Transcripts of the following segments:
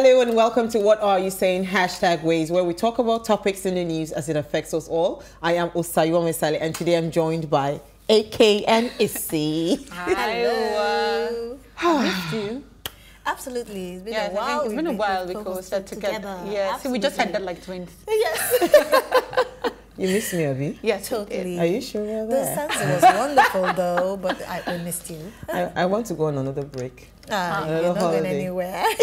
Hello and welcome to What Are You Saying? Hashtag Ways, where we talk about topics in the news as it affects us all. I am Osayiwa Mesale and today I'm joined by AK and Issy. Hello. I missed you. Absolutely. It's been Yes, a while. It's been a while because we're together. Yeah, see, we just had that like twins. Yes, You miss me, Abby? Yes, we totally. Are you sure you're The there? sense was wonderful though, but I, I missed you. I, I want to go on another break. Ah, Another you're not going anywhere.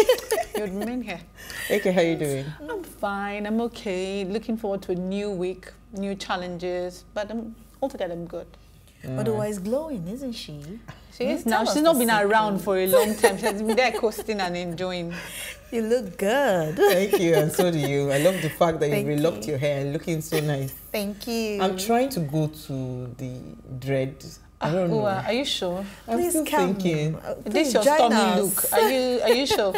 You would remain here. AK, how you doing? I'm fine. I'm okay. Looking forward to a new week, new challenges. But I'm altogether I'm good. Otherwise, glowing, isn't she? She is Mm, now. She's not been secret. around for a long time. She's been there coasting and enjoying. You look good. Thank you, and so do you. I love the fact that Thank you've relocked you. your hair and looking so nice. Thank you. I'm trying to go to the dread. I don't Oh, know. uh, are you sure? I'm Please still come. thinking. Uh, Is please this your join stormy us. look? Are you? Are you sure?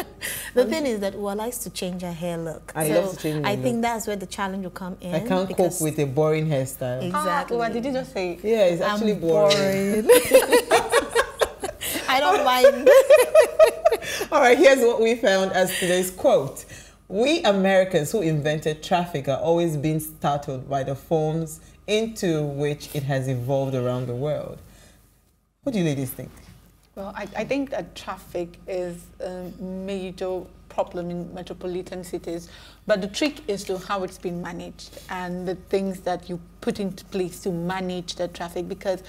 The thing is that Ua likes to change her hair look. I so love to change my I look. think that's where the challenge will come in. I can't cope with a boring hairstyle. Exactly. Ah, oh, did you just say? it? Yeah, it's actually I'm boring. I don't mind. All right, here's what we found as today's quote. We Americans who invented traffic are always being startled by the forms into which it has evolved around the world. What do you ladies think? Well, I, I think that traffic is a major problem in metropolitan cities, but the trick is to how it's been managed and the things that you put into place to manage the traffic. Because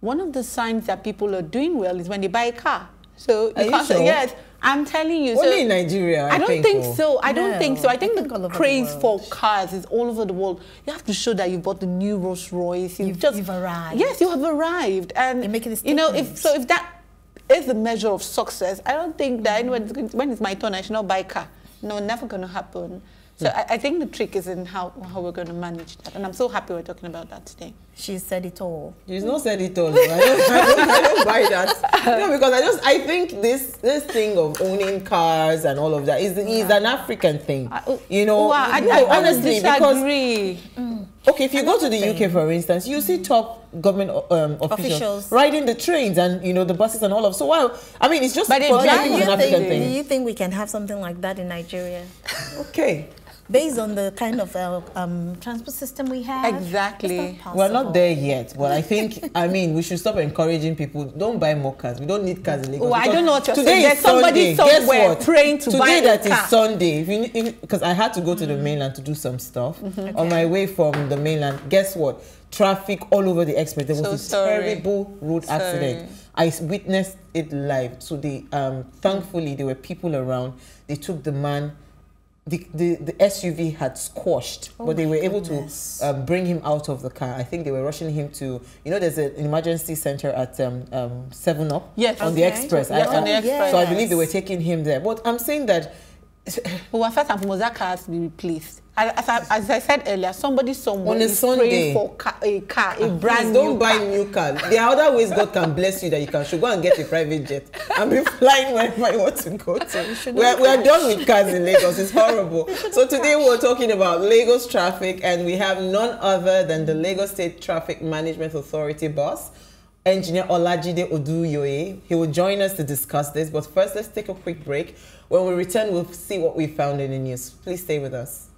one of the signs that people are doing well is when they buy a car. So Are you sure? yes, I'm telling you. Only so in Nigeria, I, I don't think, oh. so. I don't think so. I think I think all the over the craze for cars is all over the world. You have to show that you've bought the new Rolls Royce. You've, You've- just you've arrived. Yes, you have arrived, and You're making a you know if so. If that is the measure of success, I don't think that anyone is going to, when it's my turn, I should not buy a car. No, never going to happen. So. I, I think the trick is in how how we're going to manage that, and I'm so happy we're talking about that today. She said it all. She's not said it all. I don't, I don't, I don't buy that. No, because I just I think this this thing of owning cars and all of that is is an African thing. Oh, You know, wow, I, no, I, I honestly, because. Okay, if you go to the UK, for instance, you see top government um, officials, Officials. riding the trains and you know the buses and all of. So wow, I mean, it's just But it for me, I varies. think it's an you African think, do you think we can have something like that in Nigeria? Okay, Based on the kind of uh, um, transport system we have? Exactly. Not we're not there yet, but I think I mean we should stop encouraging people. Don't buy more cars. We don't need cars in Lagos. Oh, I don't know what you're today saying. is There's somebody Sunday. Guess somewhere what? praying to today buy a that is car. Sunday. If you because I had to go to the mainland to do some stuff Mm-hmm. on my way from the mainland. Guess what? Traffic all over the express. There was So a sorry. terrible road Sorry. accident. I witnessed it live. So they, um, thankfully, there were people around. They took the man. The, the, the SUV had squashed, Oh but they were goodness. able to um, bring him out of the car. I think they were rushing him to, you know, there's an emergency center at um, um, 7 Up Yes. on the express. Yes, I- on the express. So I believe they were taking him there. But I'm saying that Well, first and foremost, that car has to be replaced. As, as, I, as I said earlier, somebody somewhere On a is Sunday. praying for car, a car, a ah, brand Please new don't buy car. new car. There are other ways God can bless you that you can should go and get a private jet and be flying wherever you want to go to. We're, we're done with cars in Lagos. It's horrible. So today we're talking about Lagos traffic and we have none other than the Lagos State Traffic Management Authority boss, Engineer Olajide Oduyoye. He will join us to discuss this. But first, let's take a quick break. When we return, we'll see what we found in the news. Please stay with us.